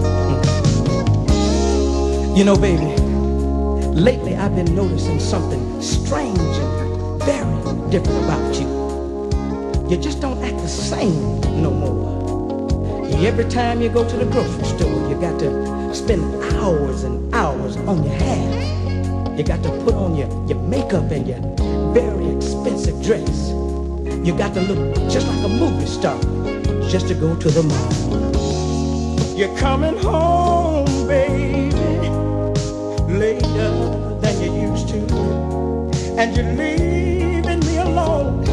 Mm-hmm. You know, baby, lately I've been noticing something strange and very different about you. You just don't act the same no more. Every time you go to the grocery store, you got to spend hours and hours on your hair. You got to put on your, your makeup and your very expensive dress. You got to look just like a movie star just to go to the mall. You're coming home, baby, later than you used to. And you're leaving me alone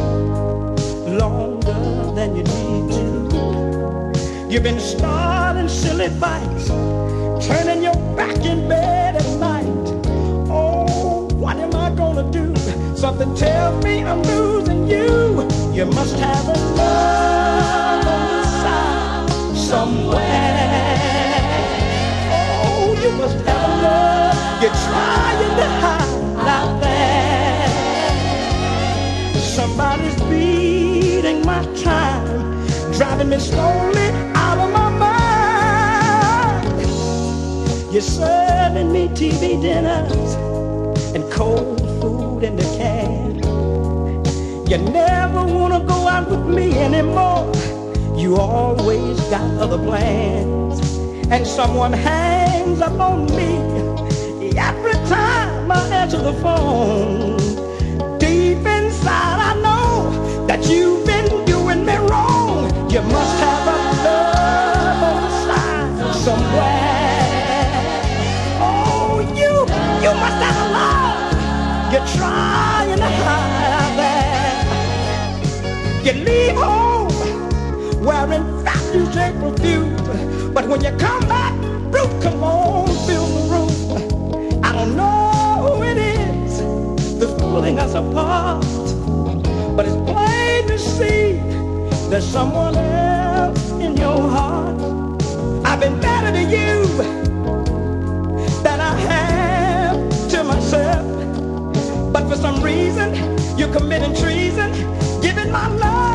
longer than you need to. You've been starting silly fights, turning your back in bed at night. Oh, what am I gonna do? Something tells me I'm losing you. You must have a me slowly out of my mind. You're serving me TV dinners and cold food in the can. You never wanna go out with me anymore. You always got other plans. And someone hangs up on me every time I answer the phone. You're trying to hide there. You leave home wearing fabulous perfume, but when you come back, fruit, come on, fill the room. I don't know who it is that's pulling us apart, but it's plain to see there's someone else in your heart. I've been better to you you're committing treason, giving my love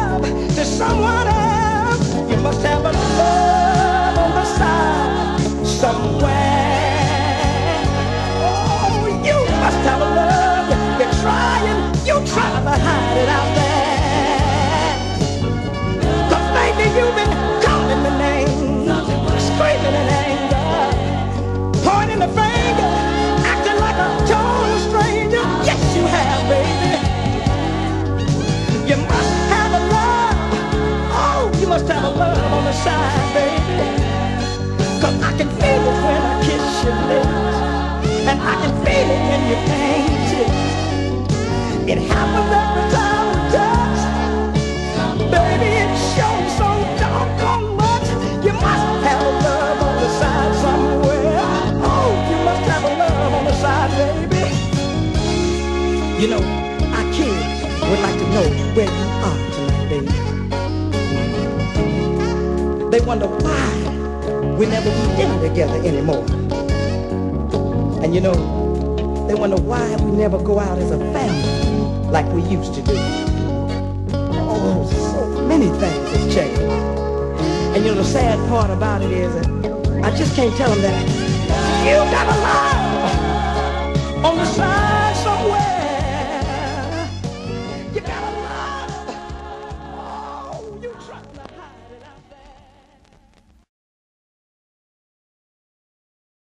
you paint it. It happens every time we touch. Baby, it shows so doggone much. You must have a love on the side somewhere. Oh, you must have a love on the side, baby. You know, our kids would like to know where you are tonight, baby. They wonder why we never eat dinner together anymore. And you know, they wonder why we never go out as a family like we used to do. Oh, so many things have changed. And you know, the sad part about it is that I just can't tell them that you got a lie on the side somewhere.